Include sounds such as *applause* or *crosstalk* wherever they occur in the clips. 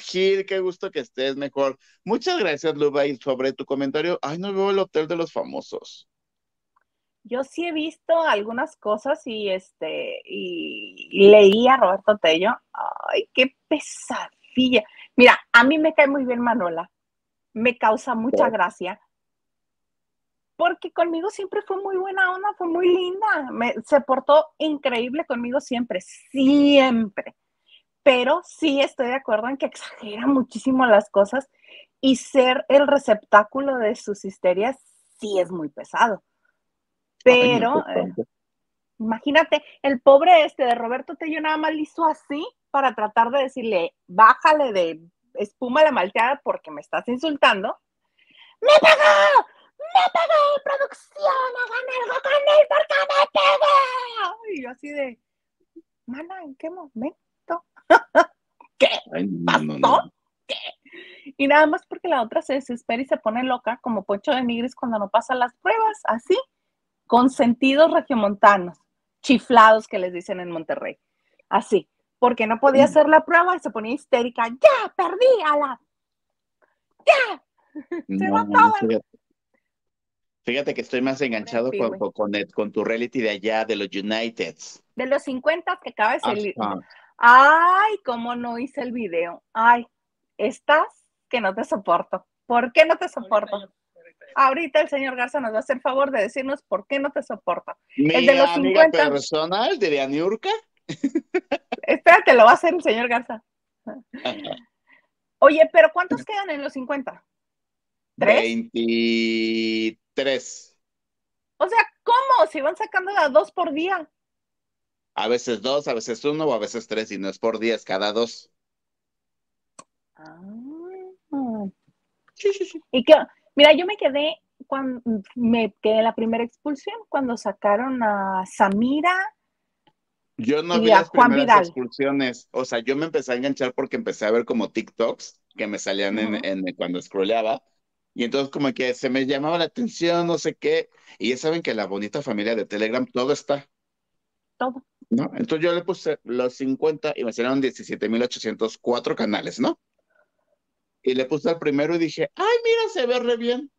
Gil, qué gusto que estés mejor. Muchas gracias, Luba. Y sobre tu comentario, ay, no veo el Hotel de los Famosos. Yo sí he visto algunas cosas y este y leí a Roberto Tello. Ay, qué pesadilla. Mira, a mí me cae muy bien Manola. Me causa mucha gracia. Porque conmigo siempre fue muy buena onda, fue muy linda. se portó increíble conmigo siempre, siempre. Pero sí estoy de acuerdo en que exagera muchísimo las cosas y ser el receptáculo de sus histerias sí es muy pesado. Pero, eh, imagínate, el pobre este de Roberto Tello nada más hizo así para tratar de decirle, bájale de espuma la malteada porque me estás insultando. ¡Me pegó! ¡Me pegó! ¡Producción! ¡Hagan algo con él porque me pegó! Y yo así de, mana, ¿en qué momento? *laughs* ¿Qué pasó? ¿Qué? Y nada más porque la otra se desespera y se pone loca como Poncho de Nigris cuando no pasan las pruebas, así con sentidos regiomontanos, chiflados que les dicen en Monterrey. Así, porque no podía hacer la prueba y se ponía histérica. ¡Ya! ¡Perdí a la! ¡Ya! Se va todo. Fíjate, que estoy más enganchado con, con, con, tu reality de allá, de los Uniteds. De los 50 que acaba de salir. Ay, cómo no hice el video. Ay, estás que no te soporto. ¿Por qué no te soporto? Ahorita el señor Garza nos va a hacer favor de decirnos por qué no te soporta. el de los 50 personal de. Espérate, lo va a hacer el señor Garza. Oye, pero ¿cuántos quedan en los 50? ¿Tres? 23. O sea, ¿cómo? Si van sacando a dos por día. A veces dos, a veces uno o a veces tres, y no es por día, es cada dos. Ah. Sí, sí, sí. ¿Y qué, Mira, yo me quedé cuando me quedé en la primera expulsión cuando sacaron a Samira. Yo no vi las primeras expulsiones, o sea, yo me empecé a enganchar porque empecé a ver como TikToks que me salían en, cuando scrolleaba. Y entonces como que se me llamaba la atención, no sé qué. Y ya saben que la bonita familia de Telegram, todo está. Todo. ¿No? Entonces yo le puse los 50 y me salieron 17.804 canales, ¿no? y le puse al primero y dije, ay, mira, se ve re bien.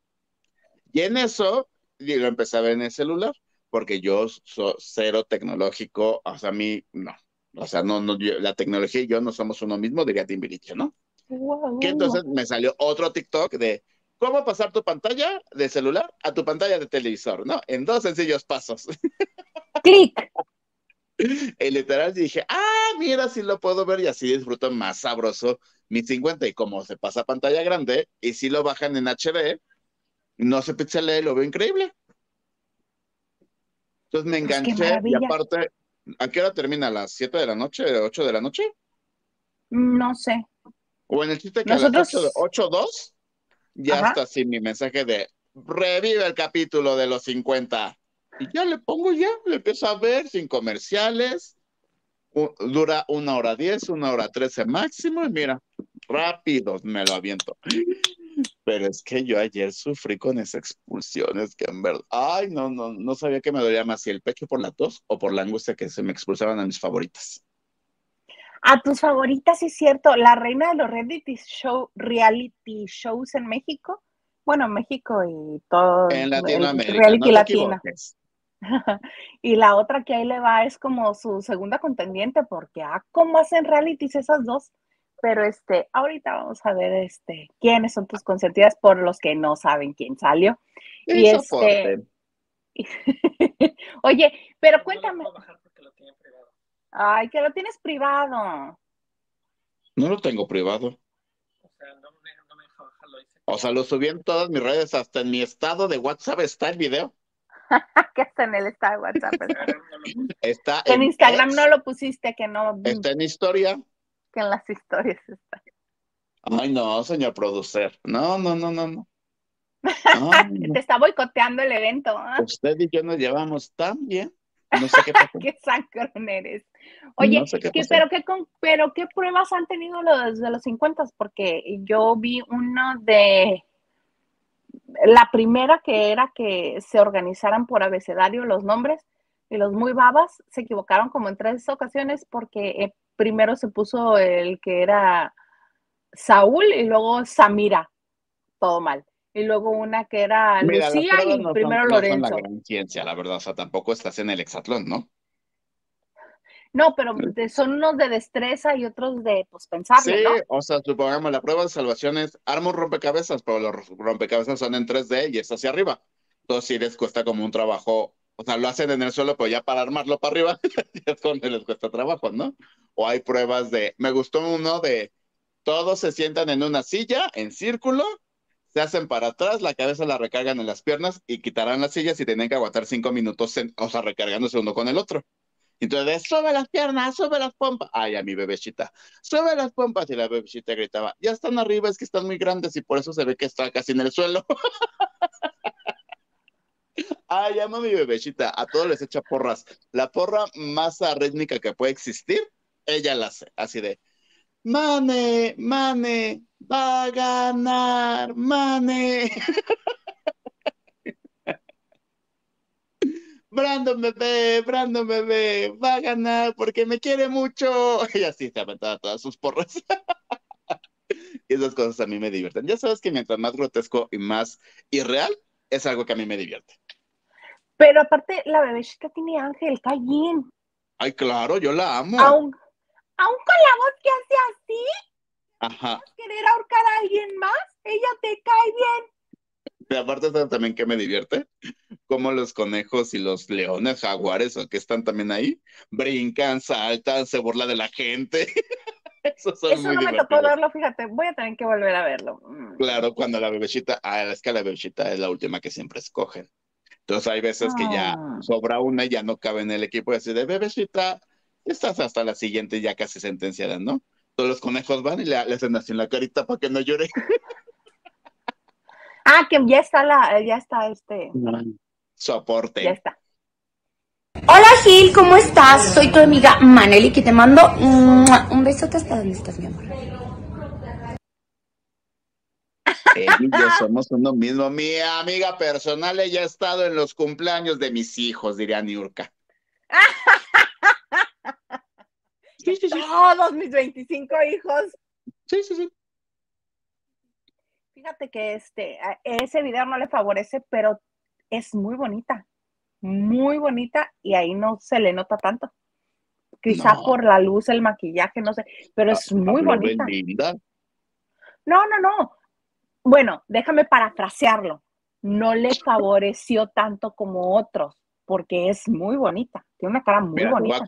Y en eso, y lo empecé a ver en el celular, porque yo soy cero tecnológico, o sea, a mí no. O sea, no, no la tecnología y yo no somos uno mismo, diría Timbiriche, ¿no? Que entonces me salió otro TikTok de cómo pasar tu pantalla de celular a tu pantalla de televisor, ¿no? En dos sencillos pasos. Clic. *laughs* Y literal dije, ah, mira, si lo puedo ver y así disfruto más sabroso mi 50 y como se pasa a pantalla grande y si lo bajan en HD, no se pixelea lo veo increíble. Entonces me pues enganché y aparte, ¿a qué hora termina? ¿A las 7 de la noche, 8 de la noche? No sé. O en el chiste que Nosotros... a las 8, 2, ya está así mi mensaje de revive el capítulo de los 50. Y ya le pongo ya, le empiezo a ver sin comerciales. dura una hora diez, una hora trece máximo, y mira, rápido me lo aviento. Pero es que yo ayer sufrí con esas expulsiones que en verdad, ay, no, no, no sabía que me dolía más si el pecho por la tos o por la angustia que se me expulsaban a mis favoritas. A tus favoritas, sí es cierto, la reina de los reality, show, reality shows en México, bueno, México y todo. En Latinoamérica. Reality latina. *laughs* y la otra que ahí le va es como su segunda contendiente, porque ah, ¿cómo hacen realities esas dos? Pero este, ahorita vamos a ver este quiénes son tus consentidas por los que no saben quién salió. Y, este. *laughs* Oye, pero cuéntame. Ay, que lo tienes privado. No lo tengo privado. O sea, no me, no me deja bajarlo. O sea, lo subí en todas mis redes, hasta en mi estado de WhatsApp está el video. *laughs* que está en el estado de WhatsApp. está en, Instagram no lo pusiste, que no. Está en historia. Que en las historias está. Ay, no, señor producer. No, no, no, no, no. *laughs* Te está boicoteando el evento. Usted y yo nos llevamos tan bien. No sé qué *laughs* pasó. qué sacrón eres. Oye, pero, qué, pero ¿qué pruebas han tenido los de los 50? Porque yo vi uno de la primera que era que se organizaran por abecedario los nombres y los muy babas se equivocaron como en tres ocasiones porque eh, primero se puso el que era Saúl y luego Samira, todo mal. Y luego una que era Lucía y primero Lorenzo. No son la gran ciencia, la verdad, o sea, tampoco estás en el hexatlón, ¿no? No, pero son unos de destreza y otros de pues pensar. Sí, o sea, supongamos la prueba de salvación es armo rompecabezas, pero los rompecabezas son en 3D y es hacia arriba. Entonces sí les cuesta como un trabajo, o sea, lo hacen en el suelo, pero ya para armarlo para arriba, *laughs* es donde les cuesta trabajo, ¿no? O hay pruebas de, me gustó uno de todos se sientan en una silla, en círculo, se hacen para atrás, la cabeza la recargan en las piernas y quitarán las sillas y tienen que aguantar cinco minutos, o sea, recargándose uno con el otro. Entonces, sube las piernas, sube las pompas. Ay, a mi bebecita, sube las pompas. Y la bebecita gritaba, ya están arriba, es que están muy grandes y por eso se ve que está casi en el suelo. *laughs* Ay, amo a mi bebecita, a todos les echa porras. La porra más rítmica que puede existir, ella la hace, así de, Mane, Mane, va a ganar, Mane. *laughs* Brandon bebé, Brandon bebé, va a ganar porque me quiere mucho. *laughs* Y así se aventaba todas sus porras. *laughs* y esas cosas a mí me divierten. Ya sabes que mientras más grotesco y más irreal, es algo que a mí me divierte. Pero aparte, la bebecita tiene ángel, cae bien. Ay, claro, yo la amo. Aún, aún con la voz que hace así. Ajá. ¿Querer ahorcar a alguien más? Ella te cae bien. Y aparte también que me divierte, como los conejos y los leones, jaguares, o que están también ahí, brincan, saltan, se burla de la gente. *laughs* Eso, no me tocó verlo, fíjate, voy a tener que volver a verlo. Mm. Claro, cuando la bebecita, ah, es que la bebecita es la última que siempre escogen. Entonces hay veces que ya ah. sobra una y ya no cabe en el equipo y así de bebecita, estás hasta la siguiente ya casi sentenciada, ¿no? Todos los conejos van y le, le hacen así en la carita para que no llore. *laughs* Ah, que ya está la, ya está este. Soporte. Ya está. Hola Gil, ¿cómo estás? Soy tu amiga Maneli que te mando un besote hasta donde estás, mi amor. y yo somos uno mismo. Mi amiga personal, ella ha estado en los cumpleaños de mis hijos, diría Niurka. Todos mis 25 hijos. Sí, sí, sí. Fíjate que este, ese video no le favorece, pero es muy bonita, muy bonita y ahí no se le nota tanto. Quizá por la luz, el maquillaje, no sé, pero es muy bonita. No, no, no. Bueno, déjame parafrasearlo. No le *laughs* favoreció tanto como otros, porque es muy bonita. Tiene una cara muy bonita.